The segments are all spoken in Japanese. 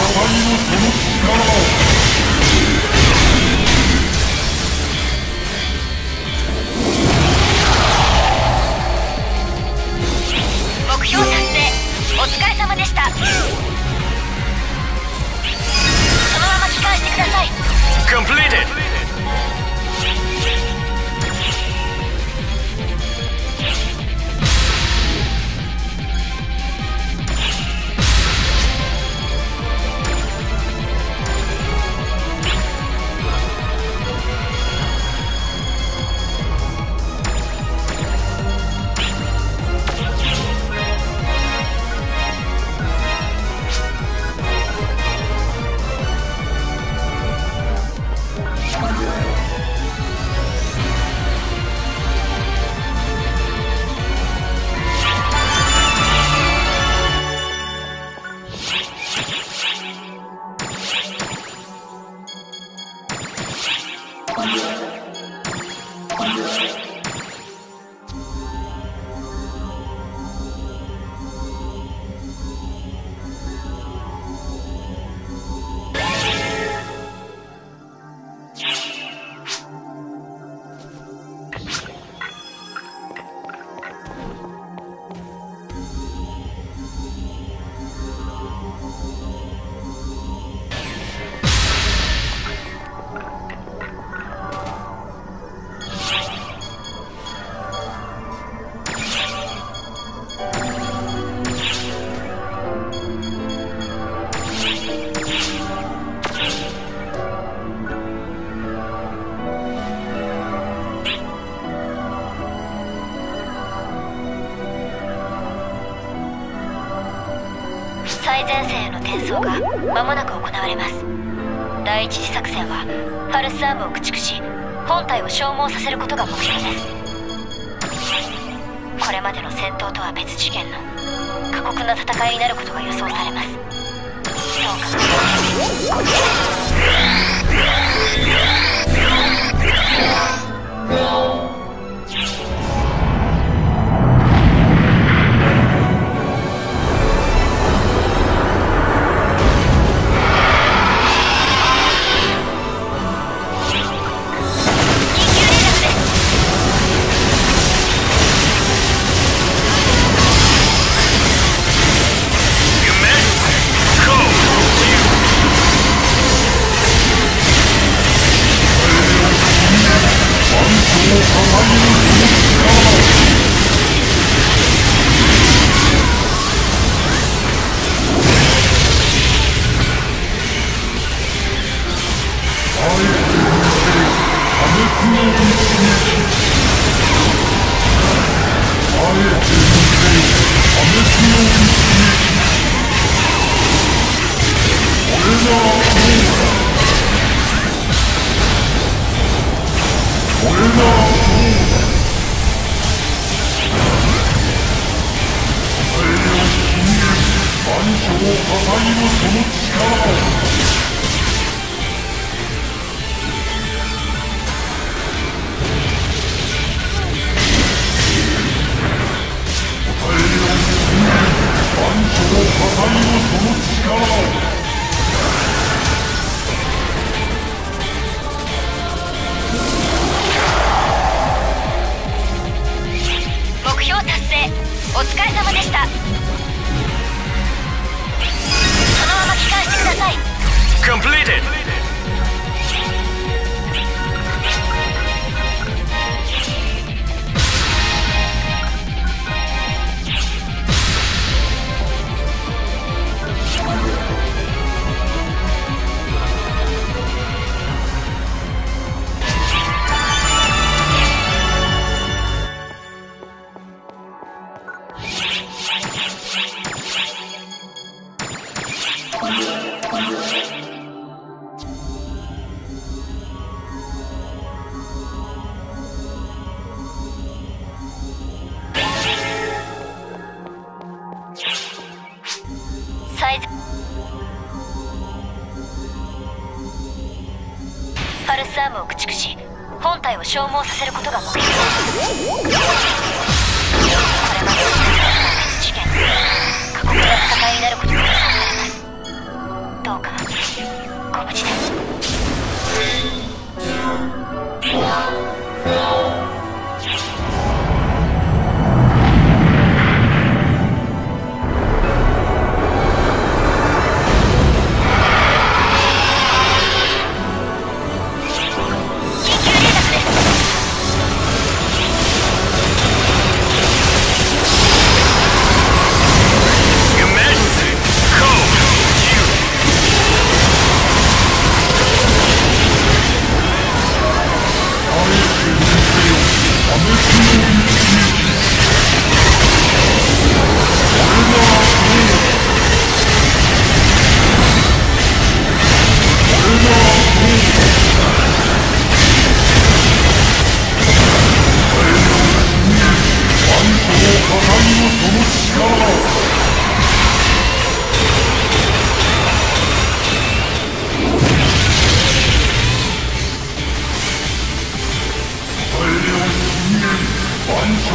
のその力を最前線への転送が間もなく行われます。第一次作戦はパルスアームを駆逐し本体を消耗させることが目標です。これまでの戦闘とは別次元の過酷な戦いになることが予想されます。どうか。のその力を。スアームを駆逐し本体を消耗させることが目標これまでの別次元過酷な戦いになることが予想されます。どうかご無事で。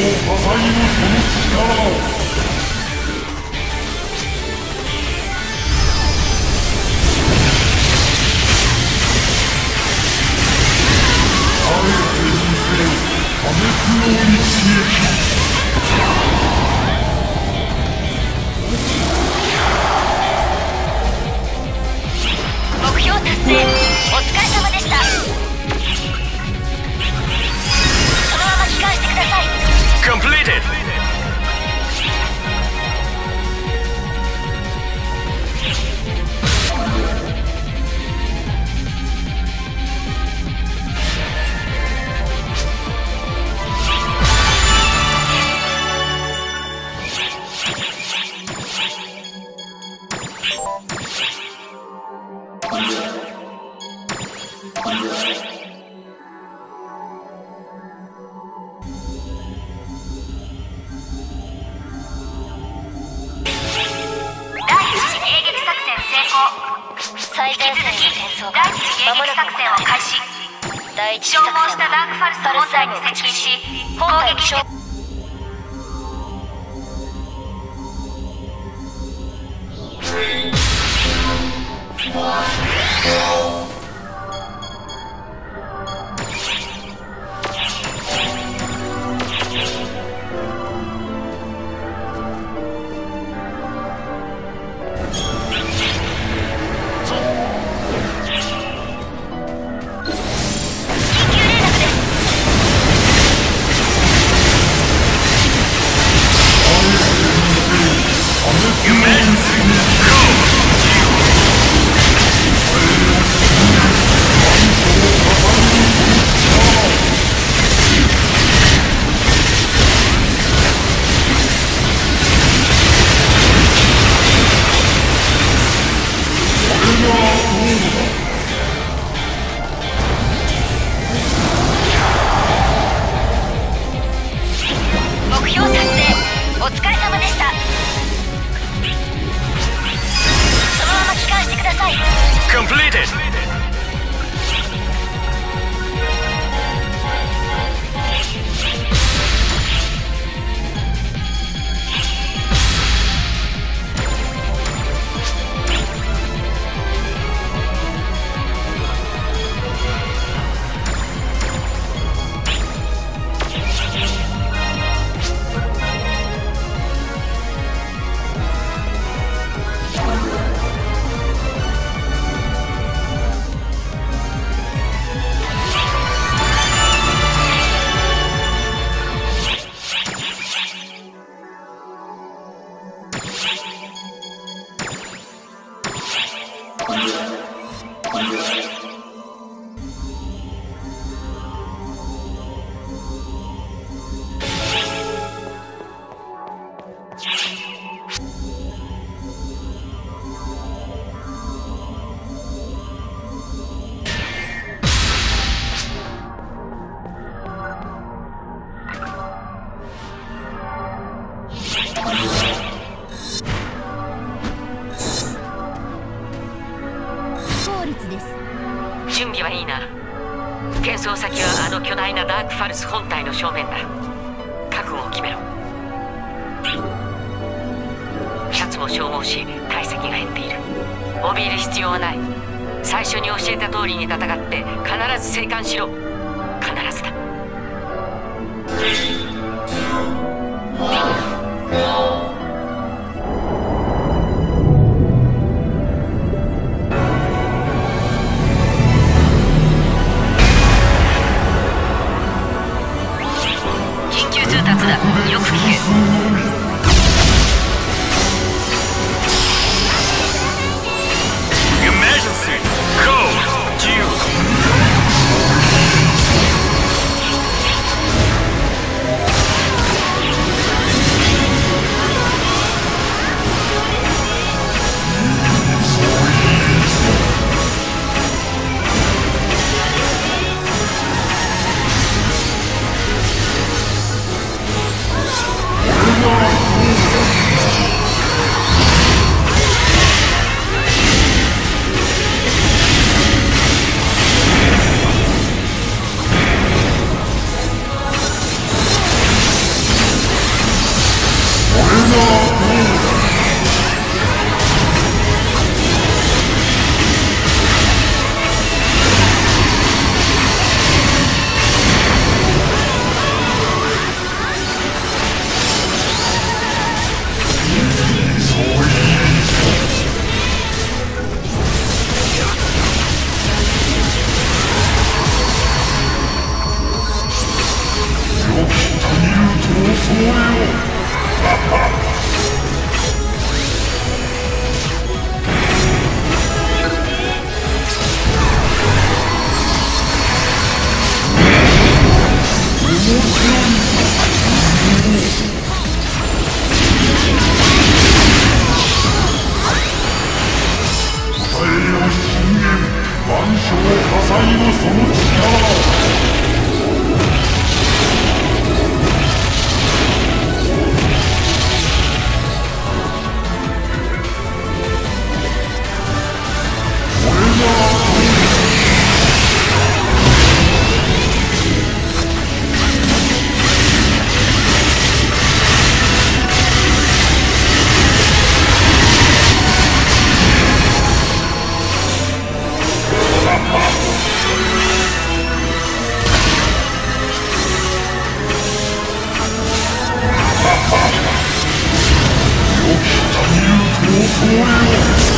のその力を最前線の転送が第一次迎撃作戦を開始。消作戦耗したダークファルス本体に接近し攻撃し Completed! ス本体の正面だ。覚悟を決めろ。シャツも消耗し体積が減っている。怯える必要はない。最初に教えた通りに戦って必ず生還しろ。必ずだ。you. Wow.